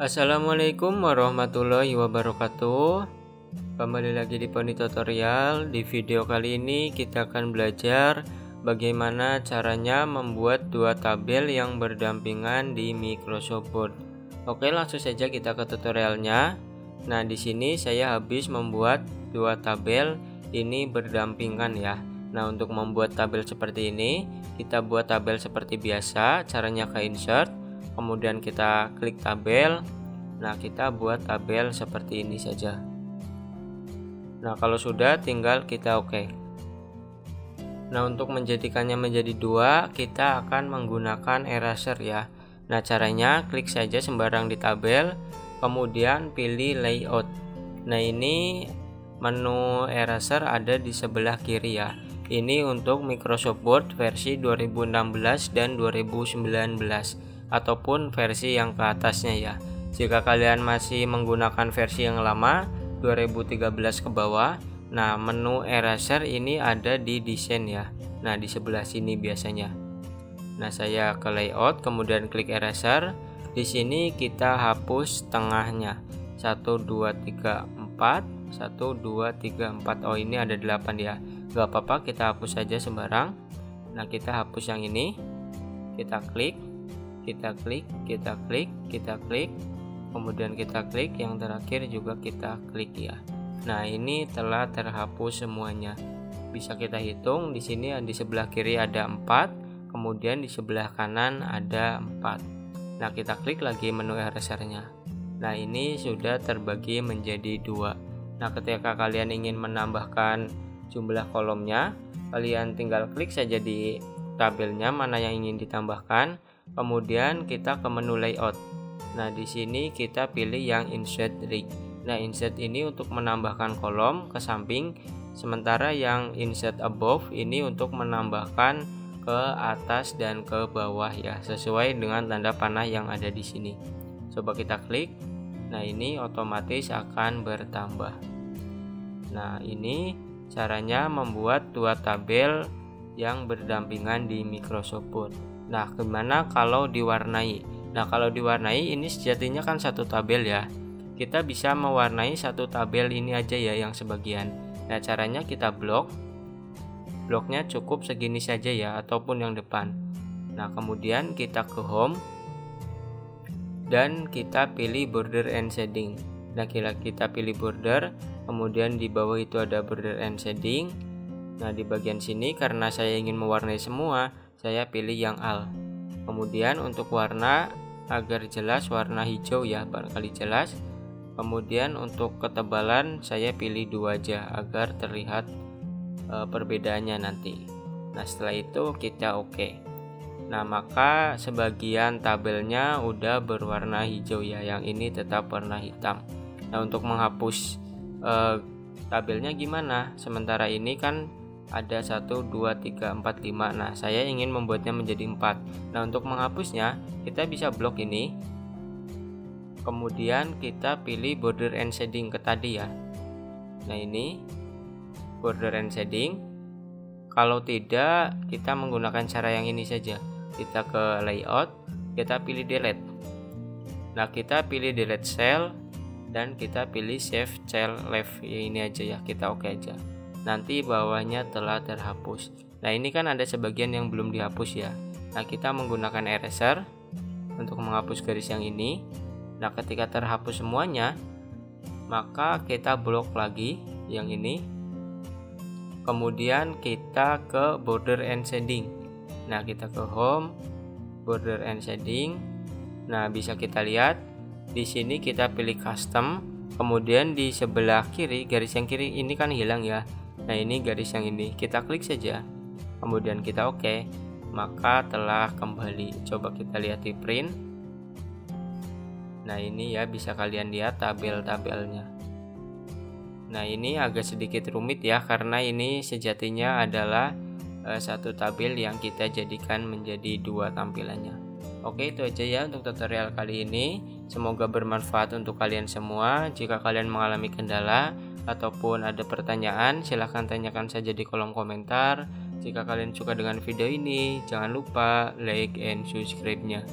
Assalamualaikum warahmatullahi wabarakatuh. Kembali lagi di Poni Tutorial. Di video kali ini kita akan belajar Bagaimana caranya membuat dua tabel yang berdampingan di Microsoft Word Oke langsung saja kita ke tutorialnya. Nah di sini saya habis membuat dua tabel ini berdampingan ya. Nah untuk membuat tabel seperti ini kita buat tabel seperti biasa caranya ke insert kemudian kita klik tabel. Nah kita buat tabel seperti ini saja. Nah kalau sudah tinggal kita oke. OK. nah untuk menjadikannya menjadi dua kita akan menggunakan eraser ya. Nah caranya klik saja sembarang di tabel kemudian pilih layout. Nah ini menu eraser ada di sebelah kiri ya. Ini untuk Microsoft Word versi 2016 dan 2019 ataupun versi yang ke atasnya ya. Jika kalian masih menggunakan versi yang lama 2013 ke bawah, nah menu eraser ini ada di desain ya. Nah, di sebelah sini biasanya. Nah, saya ke layout kemudian klik eraser. Di sini kita hapus tengahnya. 1 2 3 4 1 2 3 4. Oh, ini ada 8 ya. Gak apa-apa, kita hapus saja sembarang. Nah, kita hapus yang ini. Kita klik kita klik kita klik kita klik. Kemudian kita klik yang terakhir juga kita klik ya. Nah ini telah terhapus semuanya. Bisa kita hitung di sini di sebelah kiri ada 4 kemudian di sebelah kanan ada 4 nah kita klik lagi menu erasernya. Nah ini sudah terbagi menjadi dua. Nah ketika kalian ingin menambahkan jumlah kolomnya kalian tinggal klik saja di tabelnya mana yang ingin ditambahkan Kemudian kita ke menu layout. Nah, di sini kita pilih yang insert rig. Nah, insert ini untuk menambahkan kolom ke samping, sementara yang insert above ini untuk menambahkan ke atas dan ke bawah ya, sesuai dengan tanda panah yang ada di sini. Coba kita klik. Nah, ini otomatis akan bertambah. Nah, ini caranya membuat dua tabel yang berdampingan di Microsoft Word. Nah, gimana kalau diwarnai? Nah, kalau diwarnai ini sejatinya kan satu tabel ya. Kita bisa mewarnai satu tabel ini aja ya yang sebagian. Nah, caranya kita blok. Bloknya cukup segini saja ya ataupun yang depan. Nah, kemudian kita ke home dan kita pilih border and shading. Nah, kita pilih border, kemudian di bawah itu ada border and shading. Nah, di bagian sini karena saya ingin mewarnai semua, saya pilih yang al. Kemudian untuk warna agar jelas warna hijau ya barangkali jelas. Kemudian untuk ketebalan saya pilih dua aja agar terlihat e, perbedaannya nanti. Nah setelah itu kita oke. Okay. nah maka sebagian tabelnya udah berwarna hijau ya yang ini tetap warna hitam. Nah untuk menghapus e, tabelnya gimana? Sementara ini kan ada 1 2 3 4 5 nah saya ingin membuatnya menjadi 4 nah untuk menghapusnya kita bisa blok ini. Kemudian kita pilih border and shading ke tadi ya. Nah ini border and shading. Kalau tidak kita menggunakan cara yang ini saja. Kita ke layout kita pilih delete. Nah kita pilih delete cell dan kita pilih save cell left ini aja ya. Kita oke okay aja nanti bawahnya telah terhapus. Nah, ini kan ada sebagian yang belum dihapus ya. Nah, kita menggunakan eraser untuk menghapus garis yang ini. Nah, ketika terhapus semuanya, maka kita blok lagi yang ini. Kemudian kita ke border and shading. Nah, kita ke home, border and shading. Nah, bisa kita lihat di sini kita pilih custom. Kemudian di sebelah kiri garis yang kiri ini kan hilang ya Nah ini garis yang ini. Kita klik saja. Kemudian kita oke. OK, maka telah kembali. Coba kita lihat di print. Nah ini ya bisa kalian lihat tabel-tabelnya. Nah ini agak sedikit rumit ya karena ini sejatinya adalah uh, satu tabel yang kita jadikan menjadi dua tampilannya. Oke itu aja ya untuk tutorial kali ini. Semoga bermanfaat untuk kalian semua. Jika kalian mengalami kendala ataupun ada pertanyaan silahkan tanyakan saja di kolom komentar. Jika kalian suka dengan video ini jangan lupa like and subscribe nya